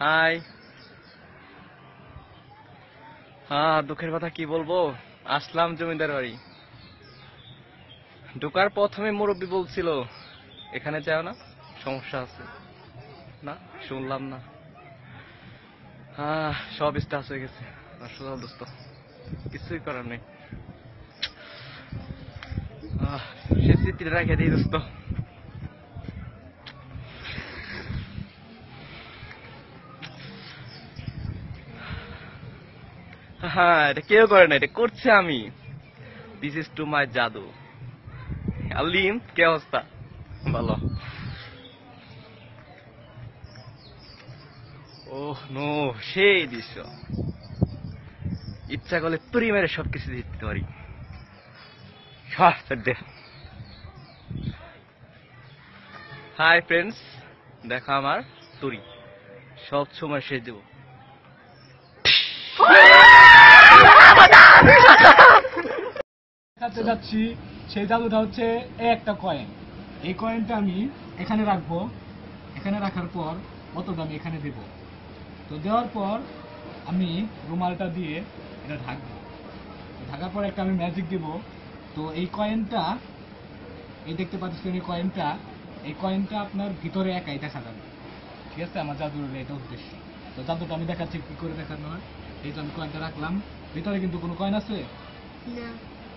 High. হ্যাঁ দুঃখের কথা কি বলব? আসলাম জমিদার বাড়ি। ঢোকার প্রথমে মুরব্বী বলছিল, এখানে যাও না, সমস্যা আছে। না, শুনলাম না। হ্যাঁ সব স্টাস হয়ে গেছে। আসলে দোস্ত কিছুই করার নেই। সে স্মৃতিটা রেখে দিই দোস্ত। হ্যাঁ এটা কেউ করে না, এটা করছে আমি। দিস ইজ টু মাই জাদু। আলিম কে অবস্থা? ভালো। ওহ, নো, সেই দৃশ্য। ইচ্ছা করলে তুরি মেরে সবকিছু দিতে পারি। হাই ফ্রেন্ডস দেখা। আমার, তুরি। সব সময় শেষ দেবো দেখাতে যাচ্ছি, সেই জাদুটা হচ্ছে এই একটা কয়েন এই কয়েনটা আমি এখানে রাখব। এখানে রাখার পর অতটা আমি এখানে দেব। তো দেওয়ার পর আমি রুমালটা দিয়ে এটা ঢাকবো। ঢাকার পর একটা আমি ম্যাজিক দেব। তো এই কয়েনটা এই দেখতে পাচ্ছেন এই কয়েনটা এই কয়েনটা আপনার ভিতরে একাই দেখা যাবে। ঠিক আছে? আমার জাদুর এটা উদ্দেশ্য। তো জাদুটা আমি দেখাচ্ছি, কি করে দেখানো হয়? এই তো আমি কয়েনটা রাখলাম। ভিতরে কিন্তু কোনো কয়েন আছে? না।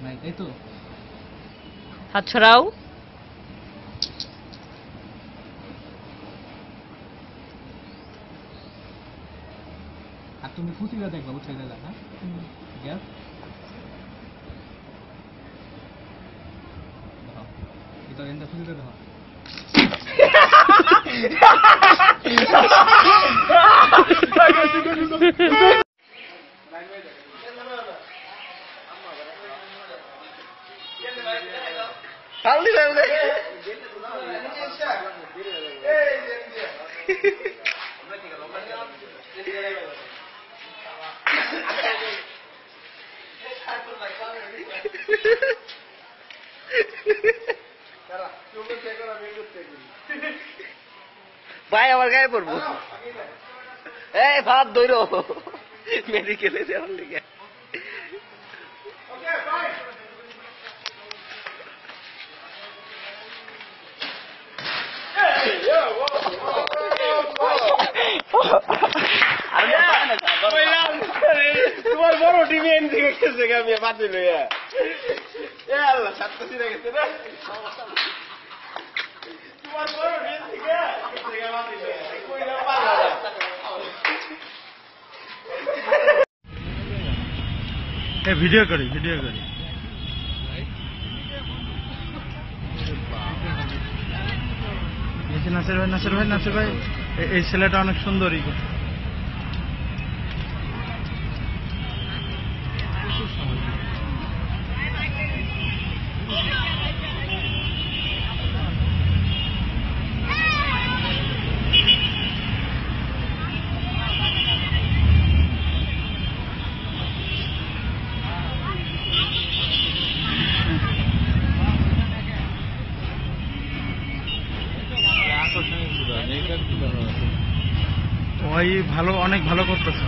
নাই তাই তো? হাত ছড়াও আর তুমি ফুটিটা দেখবা বুঝতে গেলে না? ঠিক আছে দেখো ভিতরে এনটা ফুটিটা দেখো ভাই আমার গায়ে পড়ব। এই ভাত দইর মেডিকেলে যাওয়ার লিগে। তোমার বড় টিভি এন থেকে গেছে আমি বাতি লইয়া এ আল্লাহ সাতটা সিরা গেছে না তোমার বড় টিভি থেকে গেছে বাতি লইয়া কইরা পালা ভিডিও করি ভিডিও করি নাসির ভাই নাসির ভাই নাসির ভাই এই ছেলেটা অনেক সুন্দরী। ভালো অনেক ভালো করতেছে।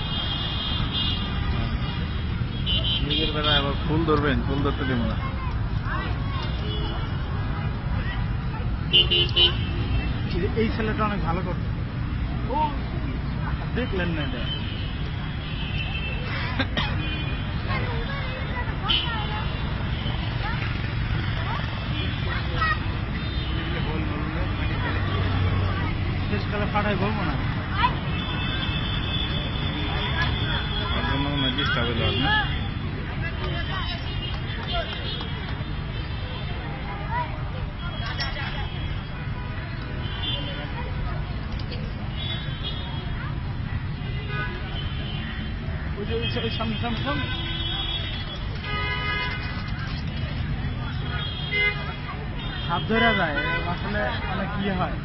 ফুল ধরবেন, ফুল ধরতে দেব না। এই ছেলেটা অনেক ভালো করছে। ও, দেখলেন না এটা। শেষকালে পাঠায় বলব না। সামনে সামনে সামনে হাত ধরে যায় আসলে অনেক ইয়ে হয়।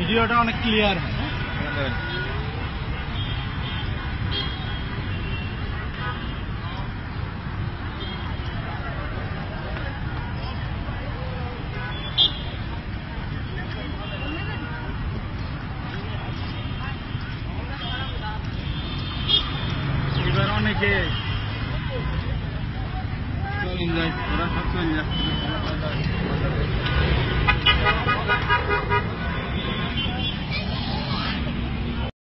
ভিডিওটা অনেক ক্লিয়ার হয়। অনেকে ওরা সব চলে যাচ্ছে।